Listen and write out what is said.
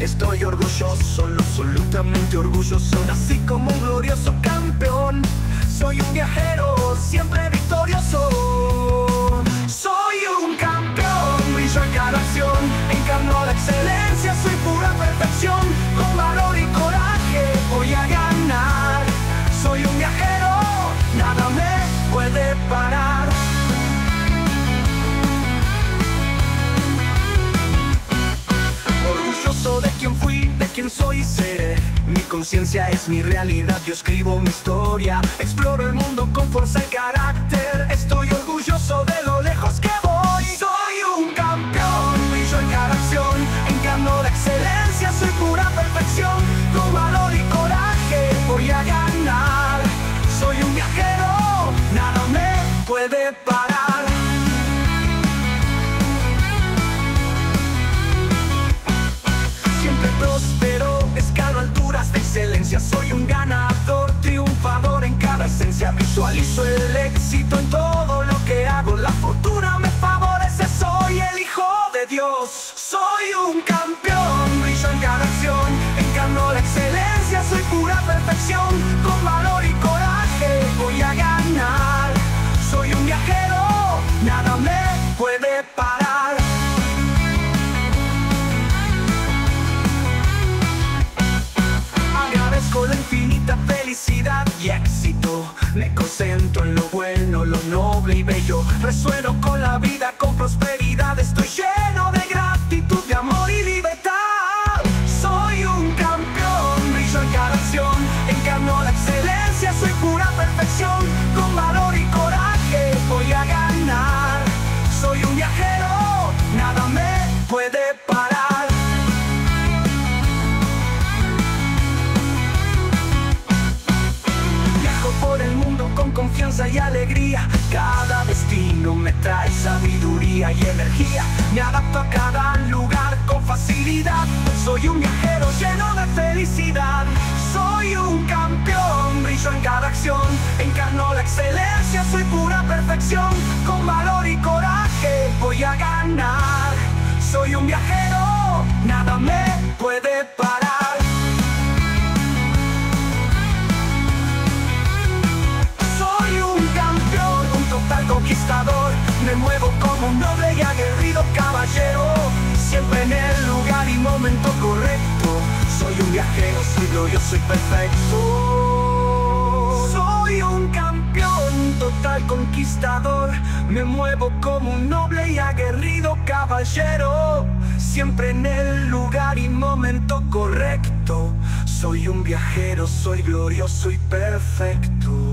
Estoy orgulloso, lo absolutamente orgulloso. Nací como un glorioso campeón. Soy un viajero, siempre victorioso. Soy un campeón, brillo en cada acción. Encarno la excelencia, soy pura perfección. Con valor y coraje voy a ganar. Soy un viajero, nada me puede parar soy y seré Mi conciencia es mi realidad, yo escribo mi historia Exploro el mundo con fuerza y carácter Estoy orgulloso de Dios Soy un campeón, brillo en cada acción Encarno la excelencia, soy pura perfección Con valor y coraje voy a ganar. Soy un viajero, nada me puede parar. Agradezco la infinita felicidad y éxito. Me concentro en lo bueno, lo noble y bello. Resueno con la vida, con prosperidad sabiduría y energía. Me adapto a cada lugar con facilidad. Soy un viajero lleno de felicidad. Soy un campeón, brillo en cada acción. Encarno la excelencia, soy pura perfección. Con valor y coraje voy a ganar. Soy un viajero, nada me Me muevo como un noble y aguerrido caballero. Siempre en el lugar y momento correcto. Soy un viajero, soy glorioso y perfecto. Soy un campeón, total conquistador. Me muevo como un noble y aguerrido caballero. Siempre en el lugar y momento correcto. Soy un viajero, soy glorioso y perfecto